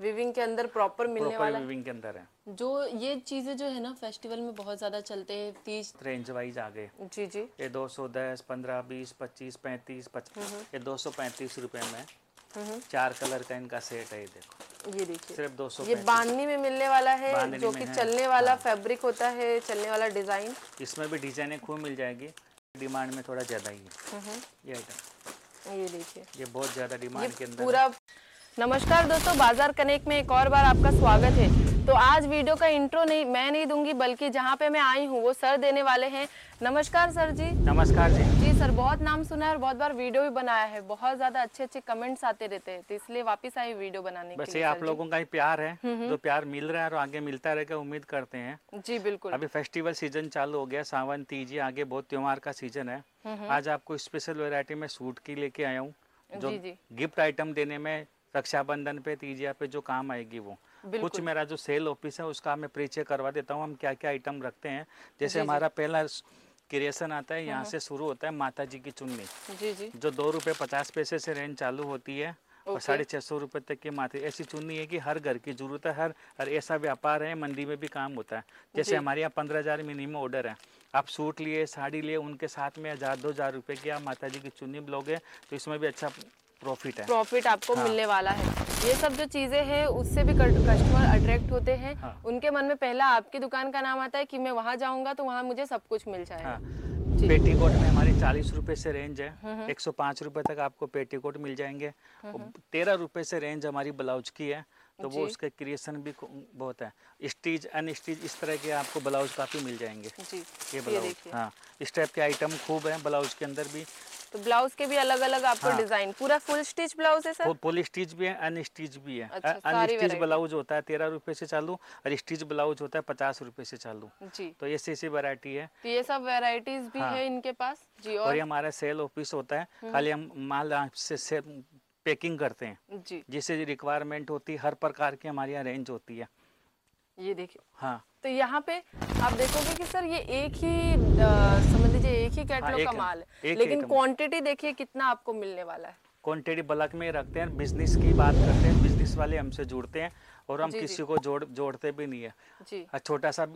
Viewing के अंदर proper मिलने प्रॉपर वाला विविंग के अंदर है। है जो ये चीज़ें जो है ना फेस्टिवल में बहुत ज़्यादा चलते हैं तीज रेंज वाइज आ गए जी जी। ये दो सौ दस पंद्रह बीस पच्चीस पैंतीस पचपन ये दो सौ पैंतीस रुपये में हम्म, चार कलर का इनका सेट है ये देखो। ये देखिए। सिर्फ़ दो सौ ये बांधनी में मिलने वाला है जो कि चलने वाला फैब्रिक होता है चलने वाला डिज़ाइन इसमें भी डिजाइने खूब मिल जाएगी। डिमांड में थोड़ा ज़्यादा ही हम्म, है ये आइटम ये देखिए। ये बहुत ज़्यादा डिमांड के अंदर पूरा नमस्कार दोस्तों बाज़ार कनेक्ट में एक और बार आपका स्वागत है। तो आज वीडियो का इंट्रो नहीं मैं नहीं दूँगी बल्कि जहाँ पे मैं आई हूँ वो सर देने वाले हैं। नमस्कार सर जी। नमस्कार जी। जी सर बहुत नाम सुना है और बहुत बार वीडियो भी बनाया है। बहुत ज़्यादा अच्छे अच्छे कमेंट्स आते रहते हैं तो इसलिए वापस आई वीडियो बनाने के बस लिए ये आप लोगों का ही प्यार है जो प्यार मिल रहा है और आगे मिलता रहेगा उम्मीद करते हैं। जी बिल्कुल। अभी फेस्टिवल सीज़न चालू हो गया सावन तीजी आगे बहुत त्योहार का सीज़न है। आज आपको स्पेशल वैरायटी में सूट की लेके आया हूँ जी गिफ्ट आइटम देने में रक्षाबंधन पे तीजिया पे जो काम आएगी वो। कुछ मेरा जो सेल ऑफ़िस है उसका मैं परिचय करवा देता हूँ। हम क्या क्या आइटम रखते हैं। जैसे हमारा पहला क्रिएशन आता है यहाँ से शुरू होता है माता जी की चुन्नी। जी जी। जो दो रुपये पचास पैसे से रेंज चालू होती है और साढ़े छः सौ रुपये तक की माथे ऐसी चुन्नी है कि हर घर की ज़रूरत है हर हर ऐसा व्यापार है मंडी में भी काम होता है। जैसे हमारे यहाँ पंद्रह हज़ार मिनिमम ऑर्डर है। आप सूट लिए साड़ी लिए उनके साथ में हज़ार दो हज़ार रुपये की आप माता जी की चुन्नी लोगे तो इसमें भी अच्छा प्रॉफिट है। प्रॉफिट आपको हाँ। मिलने वाला है। ये सब जो चीज़ें हैं उससे भी कस्टमर अट्रैक्ट होते हैं। हाँ। उनके मन में पहला आपकी दुकान का नाम आता है कि मैं वहाँ जाऊँगा तो वहाँ मुझे सब कुछ मिल जाएगा। हाँ। पेटीकोट में हमारी चालीस रूपए से रेंज है। एक सौ पाँच रूपए तक आपको पेटीकोट मिल जाएँगे। तेरह रूपए से रेंज हमारी ब्लाउज की है तो वो उसके क्रिएशन भी बहुत है। स्टीच अनस्टीच इस तरह के आपको ब्लाउज काफ़ी मिल जाएँगे। जी। ये ब्लाउज हाँ। इस टाइप के आइटम खूब है ब्लाउज के अंदर भी। तो ब्लाउज के भी अलग अलग आपको हाँ। डिज़ाइन। पूरा फुल स्टिच ब्लाउज है सर? फुल स्टिच भी है अनस्टिच भी है। अच्छा, सारी अनस्टिच ब्लाउज होता है तेरह रुपए से चालू और स्टिच ब्लाउज होता है पचास रुपए से चालू। जी। तो ये ऐसी वैरायटी है। तो ये सब वेराइटीज भी हाँ। है इनके पास? जी और और? ये हमारा सेल ऑफ़िस होता है। खाली हम माल से पैकिंग करते हैं। जी। जिसे रिक्वायरमेंट होती है हर प्रकार की हमारे यहाँ रेंज होती है। ये देखिए। हाँ। तो यहाँ पे आप देखोगे कि सर ये एक ही लीजिए एक ही कैटलॉग हाँ, का माल है। लेकिन। क्वांटिटी देखिए कितना आपको मिलने वाला है। क्वांटिटी बल्क में रखते हैं बिज़नेस की बात करते हैं बिज़नेस वाले हमसे जुड़ते हैं और हम। किसी को जोड़ जोड़ते भी नहीं है। छोटा सा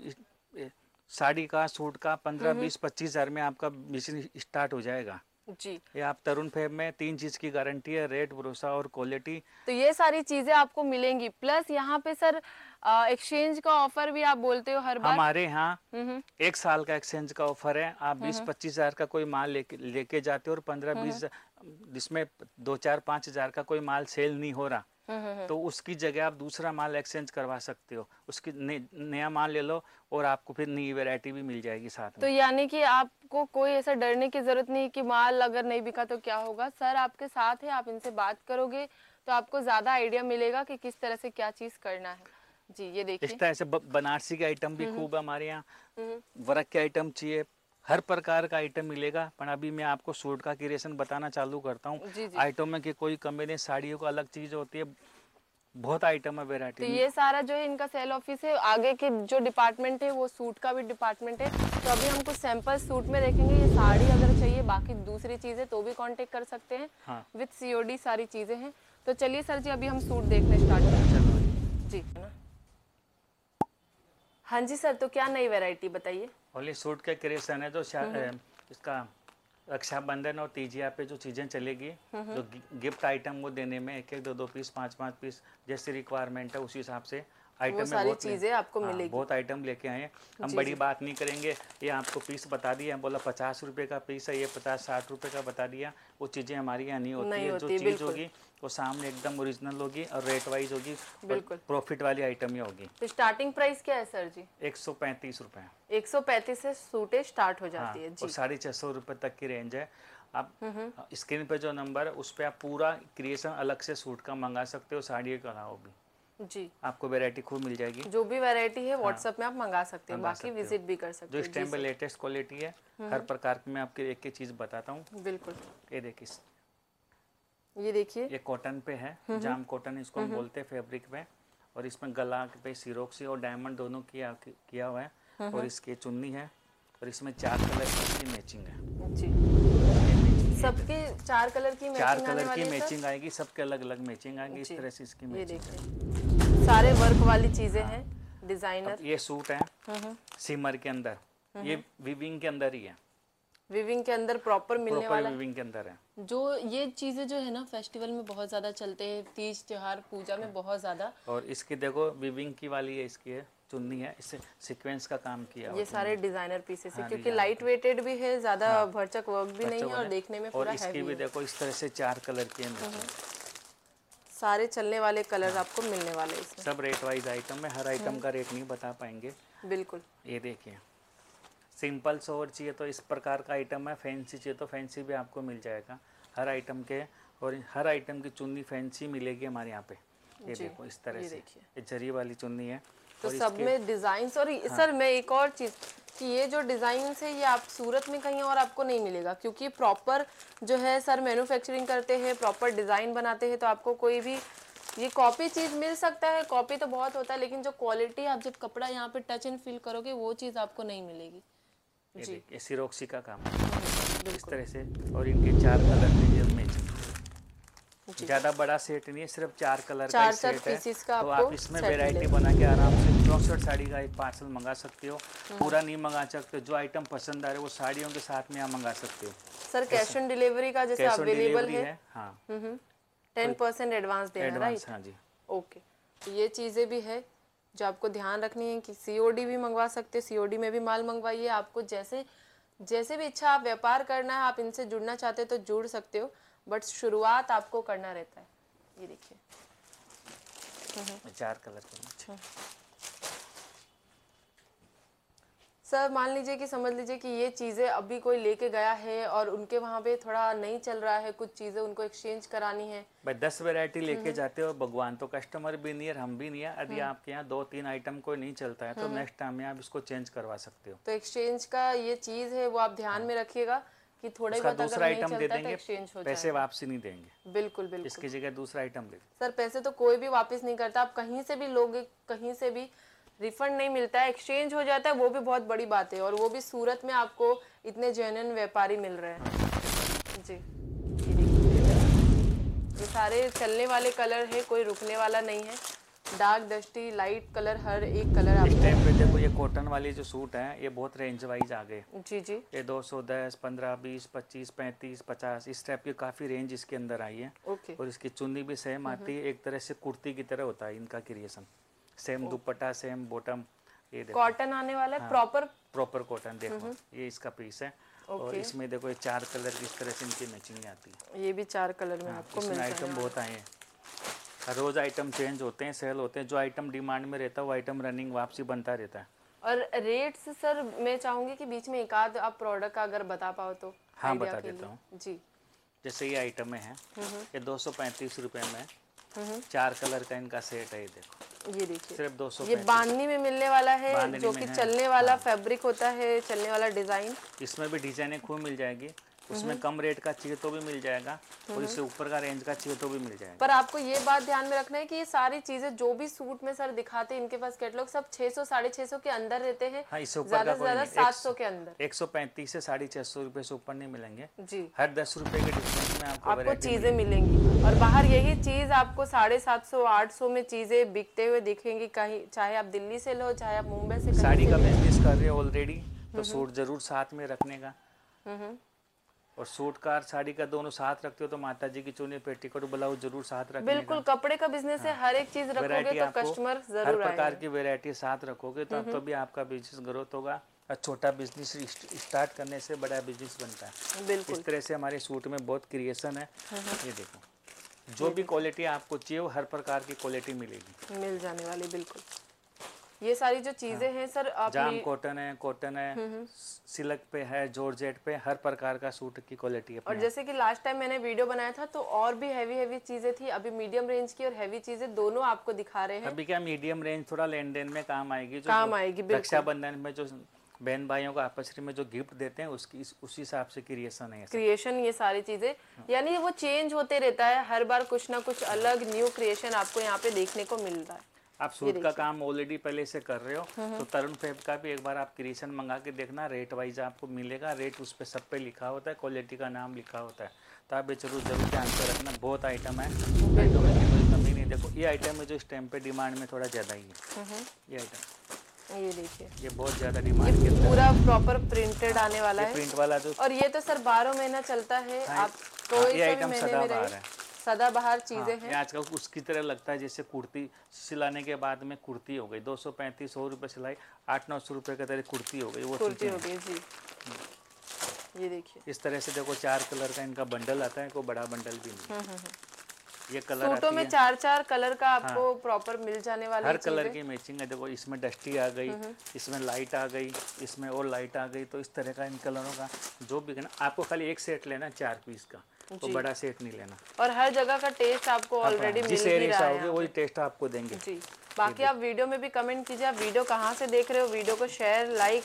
साड़ी का सूट का पंद्रह बीस पच्चीस हज़ार में आपका बिज़नेस स्टार्ट हो जाएगा। जी। ये आप तरुण फेब में तीन चीज़ की गारंटी है रेट भरोसा और क्वालिटी तो ये सारी चीज़ें आपको मिलेंगी। प्लस यहाँ पे सर एक्सचेंज का ऑफ़र भी आप बोलते हो हर बार? हमारे यहाँ हम्म हम्म, एक साल का एक्सचेंज का ऑफ़र है। आप बीस पच्चीस हज़ार का कोई माल लेके लेके जाते हो और पंद्रह बीस जिसमें दो चार पाँच हज़ार का कोई माल सेल नहीं हो रहा। हम्म, हम्म, तो उसकी जगह आप दूसरा माल एक्सचेंज करवा सकते हो। उसकी ने, नया माल ले लो और आपको फिर नई वेरायटी भी मिल जाएगी साथ तो यानी कि आपको कोई ऐसा डरने की ज़रूरत नहीं कि माल अगर नहीं बिका तो क्या होगा? सर आपके साथ है आप इनसे बात करोगे तो आपको ज़्यादा आइडिया मिलेगा कि किस तरह से क्या चीज़ करना है। जी ये देखिए। इस तरह से बनारसी के आइटम भी खूब है हमारे यहाँ। हम्म, वर्क के आइटम चाहिए हर प्रकार का आइटम मिलेगा पर अभी मैं आपको सूट का क्रिएशन बताना चालू करता हूँ। आइटम में की कोई कमी नहीं साड़ियों का अलग चीज़ होती है बहुत आइटम है तो ये सारा जो है इनका सेल ऑफ़िस है आगे के जो डिपार्टमेंट है वो सूट का भी डिपार्टमेंट है। तो अभी हम कुछ सैंपल सूट में देखेंगे ये साड़ी अगर चाहिए बाकी दूसरी चीज़ें तो भी कांटेक्ट कर सकते हैं। हाँ। विथ सीओडी सारी चीज़ें हैं। तो चलिए सर जी अभी हम सूट देखने स्टार्ट करते हैं। जी है ना? हाँ जी सर तो क्या नई वैरायटी बताइए? होली सूट के क्रिएशन है जो हम्म, अ, इसका रक्षाबंधन और तीजिया पे जो चीज़ें चलेगी हम्म, जो गिफ्ट आइटम वो देने में एक एक दो दो पीस पाँच पाँच पीस जैसी रिक्वायरमेंट है उसी हिसाब से आइटम में सारी बहुत चीज़ें आपको हाँ, मिलेगी। बहुत आइटम लेके आए हैं। हम बड़ी बात नहीं करेंगे ये आपको पीस बता दिया बोला पचास रुपए का पीस है ये पचास साठ रुपए का बता दिया वो चीज़ें हमारी यहाँ नहीं होती नहीं है जो चीज़ होगी वो सामने एकदम ओरिजिनल होगी और रेट वाइज होगी बिल्कुल। प्रॉफिट वाली आइटम ही होगी। तो स्टार्टिंग प्राइस क्या है सर जी? एक सौ पैंतीस रुपये 135 से सूटें स्टार्ट हो जाती हाँ है और जी साढ़े छः सौ रुपये तक की रेंज है। आप स्क्रीन पे जो नंबर है उस पर आप पूरा क्रिएशन अलग से सूट का मंगा सकते हो साड़ी का अलावा भी। जी। आपको वैरायटी खूब मिल जाएगी। जो भी वैरायटी है व्हाट्सएप में आप मंगा सकते हैं बाकी विज़िट भी कर सकते जो हैं इस टाइम पे लेटेस्ट क्वालिटी है हर प्रकार की मैं आपके एक एक चीज़ बताता हूँ। बिल्कुल। ये देखिए ये देखिए। ये कॉटन पे है जाम कॉटन इसको हम बोलते हैं फैब्रिक पे और इसमें गला पे सिरोक्सी और डायमंड दोनों किया किया हुआ है और इसकी चुन्नी है और इसमें चार कलर की मैचिंग है। जी। है। सबके चार कलर की चार कलर की मैचिंग आएगी सबके अलग अलग मैचिंग आएगी इस तरह से इसकी मैचिंग सारे वर्क वाली चीज़ें हैं। डिज़ाइनर ये सूट है सिमर के अंदर। ये विविंग के अंदर ही है। विविंग के अंदर प्रॉपर मिलने वाला है। विविंग के अंदर है। जो ये चीज़ें जो है ना फेस्टिवल में बहुत ज़्यादा चलते हैं तीज त्योहार पूजा में बहुत ज़्यादा। और इसकी देखो विविंग की वाली है इसकी है चुन्नी है इससे सीक्वेंस का काम किया ये सारे डिज़ाइनर पीसेस है हाँ, क्योंकि लाइट वेटेड भी है ज़्यादा भरचक वर्क भी नहीं है और देखने में पूरा इसकी भी देखो इस तरह से चार कलर की है। सारे चलने वाले कलर आपको मिलने वाले इसमें। सब रेट वाइज आइटम में हर आइटम का रेट नहीं बता पाएँगे। बिल्कुल। ये देखिए। सिंपल सोवर चाहिए तो इस प्रकार का आइटम है फैंसी चाहिए तो फैंसी भी आपको मिल जाएगा हर आइटम के और हर आइटम की चुन्नी फैंसी मिलेगी हमारे यहाँ पे ये देखो इस तरह से। ये जरी वाली चुन्नी है तो सब में डिज़ाइन और हाँ। सर मैं एक और चीज़ कि ये जो डिज़ाइन है ये आप सूरत में कहीं और आपको नहीं मिलेगा क्योंकि प्रॉपर जो है सर मैन्युफैक्चरिंग करते हैं प्रॉपर डिज़ाइन बनाते हैं तो आपको कोई भी ये कॉपी चीज़ मिल सकता है कॉपी तो बहुत होता है लेकिन जो क्वालिटी आप जब कपड़ा यहाँ पे टच एंड फील करोगे वो चीज़ आपको नहीं मिलेगी ये देखिए सिरोक्सी का काम है। इस तरह से और इनके चार कलर में मैचिंग ज़्यादा बड़ा सेट नहीं है सिर्फ़ चार कलर चार चार सेट है। का तो आप इसमें वेराइटी बना के आराम से चौसठ साड़ी का एक पार्सल मंगा सकते हो। पूरा नहीं मंगा सकते जो आइटम पसंद आ रहे वो साड़ियों के साथ में आप मंगा सकते हो। सर कैश ऑन डिलीवरी का जैसे अवेलेबल है? टेन परसेंट एडवांस देना राइट हाँ जी। ओके तो ये चीज़ें भी है। जो आपको ध्यान रखनी है कि सीओडी भी मंगवा सकते हो सीओडी में भी माल मंगवाइए आपको जैसे जैसे भी इच्छा आप व्यापार करना है आप इनसे जुड़ना चाहते हो तो जुड़ सकते हो बट शुरुआत आपको करना रहता है। ये देखिए। चार कलर के। सर मान लीजिए कि समझ लीजिए कि ये चीज़ें अभी कोई लेके गया है और उनके वहाँ पे थोड़ा नहीं चल रहा है कुछ चीज़ें उनको एक्सचेंज करानी है। भाई दस वेरायटी लेके जाते हो भगवान तो कस्टमर भी नहीं है हम भी नहीं है। यदि आपके यहाँ दो तीन आइटम कोई नहीं चलता है तो नेक्स्ट टाइम में आप इसको चेंज करवा सकते हो। तो एक्सचेंज का ये चीज़ है वो आप ध्यान में रखिएगा कि थोड़े बहुत दूसरा आइटम दे है तो देंगे पैसे वापसी नहीं देंगे। बिल्कुल बिल्कुल। इसकी जगह दूसरा आइटम दे। सर पैसे तो कोई भी वापस नहीं करता आप कहीं से भी लोगे कहीं से भी रिफंड नहीं मिलता है एक्सचेंज हो जाता है वो भी बहुत बड़ी बात है और वो भी सूरत में आपको इतने जेन्युइन व्यापारी मिल रहे हैं। जी। ये सारे चलने वाले कलर है कोई रुकने वाला नहीं है। डार्क डस्टी लाइट कलर हर एक कलर इस टाइम पे देखो ये कॉटन वाली जो सूट है ये बहुत रेंज वाइज आ गए जी जी। ये 210, 15, 20, 25, 35, 50 इस टाइप की काफ़ी रेंज इसके अंदर आई है। ओके और इसकी चुन्नी भी सेम आती है एक तरह से कुर्ती की तरह होता है इनका creation same dupatta same bottom ये देखो। कॉटन आने वाला है प्रॉपर प्रॉपर कॉटन देखो ये इसका पीस है। और इसमें देखो ये चार कलर की इस तरह से इनकी मैचिंग आती है। ये भी चार कलर में आपको मिल जाएगा आइटम बहुत आए हैं। हर रोज आइटम चेंज होते हैं सेल होते हैं। जो आइटम डिमांड में रहता है वो आइटम रनिंग वापसी बनता रहता है। और रेट्स सर मैं चाहूँगी कि बीच में एक आध आप प्रोडक्ट का अगर बता पाओ तो हाँ, बता देता हूँ। जी। जैसे ये आइटम है ये दो सौ पैंतीस रुपये में हम्म, चार कलर का इनका सेट है ये देखो। ये देखिए। सिर्फ़ दो सौ ये बांधनी में मिलने वाला है जो कि चलने वाला फैब्रिक होता है चलने वाला डिज़ाइन। इसमें भी डिजाइने खूब मिल जाएगी। हम्म। उसमें कम रेट का चाहिए तो भी मिल जाएगा और इससे ऊपर का रेंज का चाहिए तो भी मिल जाएगा। पर आपको ये बात ध्यान में रखना है कि ये सारी चीज़ें जो भी सूट में सर दिखाते हैं इनके पास कैटलॉग सब 600 साढ़े छह सौ के अंदर रहते हैं। हाँ इससे ऊपर का ज़्यादा सात सौ के अंदर। एक सौ पैंतीस से साढ़े छह सौ रुपये से ऊपर नहीं मिलेंगे। जी। हर दस रूपए के डिस्काउंट में आपको आपको चीज़ें मिलेंगी। और बाहर यही चीज़ आपको साढ़े सात सौ आठ सौ में चीज़ें बिकते हुए दिखेंगी कहीं चाहे आप दिल्ली से लो चाहे आप मुंबई से साड़ी का बिज़नेस कर रहे हो ऑलरेडी तो सूट ज़रूर साथ में रखने का। हम्म, और सूट का और साड़ी का दोनों साथ रखते हो तो माता जी की चुनी पेटीकोट ब्लाउज ज़रूर साथ रखने बिल्कुल कपड़े का बिज़नेस है हर एक चीज़ रखोगे तो कस्टमर हर प्रकार की वैरायटी साथ रखोगे तो तो भी आपका बिज़नेस ग्रोथ होगा। और छोटा बिज़नेस स्टार्ट करने से बड़ा बिज़नेस बनता है। बिल्कुल। इस तरह से हमारे सूट में बहुत क्रिएशन है। ये देखो जो भी क्वालिटी आपको चाहिए वो हर प्रकार की क्वालिटी मिलेगी। मिल जाने वाली बिल्कुल। ये सारी जो चीज़ें हैं। सर आप जाम कॉटन है कॉटन है सिल्क पे है जॉर्जेट पे हर प्रकार का सूट की क्वालिटी है और जैसे कि लास्ट टाइम मैंने वीडियो बनाया था तो और भी हैवी हैवी चीज़ें थी। अभी मीडियम रेंज की और हैवी चीज़ें दोनों आपको दिखा रहे हैं। अभी क्या मीडियम रेंज थोड़ा लेन देन में काम आएगी जो काम आएगी। रक्षाबंधन में जो बहन भाइयों को आपस में जो गिफ्ट देते हैं उसकी उस हिसाब से क्रिएशन है क्रिएशन ये सारी चीज़ें। यानी वो चेंज होते रहता है हर बार कुछ ना कुछ अलग न्यू क्रिएशन आपको यहाँ पे देखने को मिल रहा है। आप सूट का काम ऑलरेडी पहले से कर रहे हो तो तरुण फैब का भी एक बार आप क्रिएशन मंगा के देखना रेट वाइज आपको मिलेगा रेट उस पर सब पे लिखा होता है क्वालिटी का नाम लिखा होता है। तो आप ये ज़रूर ध्यान से रखना बहुत आइटम है। आइटम की कोई कमी नहीं देखो ये आइटम है जो इस टाइम पे डिमांड में थोड़ा ज़्यादा ही है। ये आइटम ये देखिए। ये बहुत ज़्यादा डिमांड के पूरा प्रॉपर प्रिंटेड आने वाला है। प्रिंट वाला जो और ये तो सर बारह महीना चलता है हाँ, आप हाँ, कोई ये आइटम सदाबहार है। सदाबहार चीज़ें हाँ, हैं। आजकल उसकी तरह लगता है जैसे कुर्ती सिलाने के बाद में कुर्ती हो गई। दो सौ पैंतीस सौ रुपये सिलाई आठ नौ सौ रुपये की तरह कुर्ती हो गई वो कुर्ती हो। गई जी। ये देखिए। इस तरह से देखो चार कलर का इनका बंडल आता है कोई बड़ा बंडल भी हम्म, नहीं ये कलर सूटों में चार चार कलर का आपको हाँ, प्रॉपर मिल जाने वाला हर कलर की मैचिंग है। देखो इसमें डस्टी आ गई इसमें लाइट आ गई इसमें और लाइट आ गई तो इस तरह का इन कलरों का जो भी ना आपको खाली एक सेट लेना चार पीस का। तो बड़ा सेट नहीं लेना। और हर जगह का टेस्ट आपको ऑलरेडी मिल ही रहा है वही टेस्ट आपको देंगे। जी। बाकी आप वीडियो में भी कमेंट कीजिए आप वीडियो कहाँ से देख रहे हो वीडियो को शेयर लाइक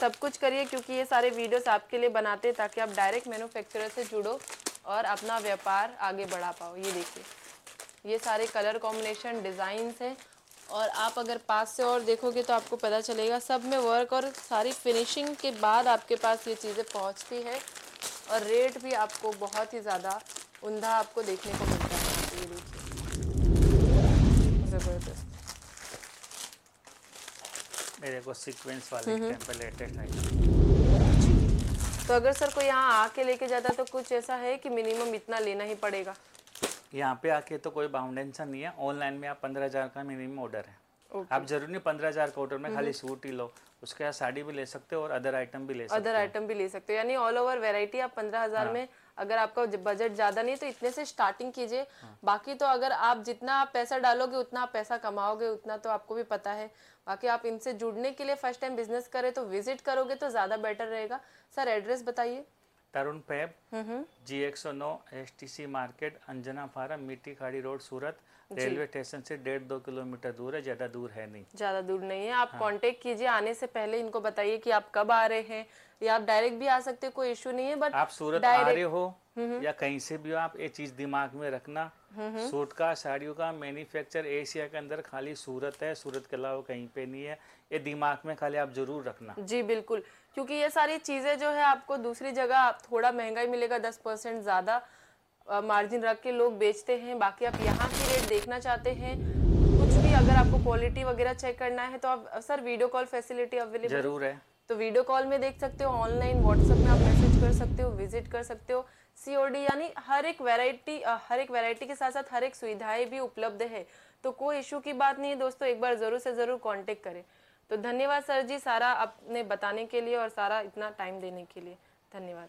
सब कुछ करिए क्योंकि ये सारे वीडियोस आपके लिए बनाते हैं ताकि आप डायरेक्ट मैन्युफैक्चरर से जुड़ो और अपना व्यापार आगे बढ़ा पाओ। ये देखिए ये सारे कलर कॉम्बिनेशन डिज़ाइंस हैं और आप अगर पास से और देखोगे तो आपको पता चलेगा सब में वर्क और सारी फिनिशिंग के बाद आपके पास ये चीज़ें पहुँचती है। और रेट भी आपको बहुत ही ज़्यादा उमदा आपको देखने को मिलता है। ये देखिए ज़बरदस्त। मेरे को सीक्वेंस वाले लेटेस्ट है तो अगर सर कोई यहाँ आके लेके जाता तो कुछ ऐसा है कि मिनिमम इतना लेना ही पड़ेगा? यहाँ पे आके तो कोई बाउंडेंशन नहीं है। ऑनलाइन में आप पंद्रह हज़ार का मिनिमम ऑर्डर है। ओके आप ज़रूरी नहीं पंद्रह हज़ार का ऑर्डर में खाली सूट ही लो। उसके बाद साड़ी भी ले सकते हो और अदर आइटम भी ले सकते अदर आइटम भी ले सकते हो। यानी ऑल ओवर वैरायटी आप पंद्रह हज़ार हाँ। में अगर आपका बजट ज़्यादा नहीं तो इतने से स्टार्टिंग कीजिए। हाँ। बाकी तो अगर आप जितना आप पैसा डालोगे उतना आप पैसा कमाओगे उतना तो आपको भी पता है। बाकी आप इनसे जुड़ने के लिए फ़र्स्ट टाइम बिज़नेस करें तो विज़िट करोगे तो ज़्यादा बेटर रहेगा। सर एड्रेस बताइए। तरुण पैब जी एक सौ नौ S T C market Anjana farm मिट्टी खाड़ी रोड सूरत। रेलवे स्टेशन से डेढ़ दो किलोमीटर दूर है ज़्यादा दूर है नहीं। ज़्यादा दूर नहीं है। हाँ। आप कांटेक्ट कीजिए आने से पहले इनको बताइए कि आप कब आ रहे हैं। या आप डायरेक्ट भी आ सकते हो कोई इशू नहीं है बट आप सूरत आ रहे हो या कहीं से भी हो आप ये चीज़ दिमाग में रखना। सूट का साड़ियों का मैन्युफैक्चर एशिया के अंदर खाली सूरत है सूरत के अलावा कहीं पे नहीं है। ये दिमाग में खाली आप ज़रूर रखना। जी बिल्कुल। क्योंकि ये सारी चीज़ें जो है आपको दूसरी जगह आप थोड़ा महँगा ही मिलेगा दस परसेंट ज़्यादा। मार्जिन रख के लोग बेचते हैं। बाकी आप यहाँ की रेट देखना चाहते हैं कुछ भी अगर आपको क्वालिटी वगैरह चेक करना है तो आप sir video call facility available ज़रूर है। तो वीडियो कॉल में देख सकते हो ऑनलाइन व्हाट्सएप में आप मैसेज कर सकते हो विज़िट कर सकते हो। सीओडी यानी हर एक वैरायटी हर एक वैरायटी के साथ साथ हर एक सुविधाएँ भी उपलब्ध है। तो कोई इशू की बात नहीं है दोस्तों एक बार ज़रूर से ज़रूर कांटेक्ट करें। तो धन्यवाद सर जी सारा अपने बताने के लिए और सारा इतना टाइम देने के लिए। धन्यवाद।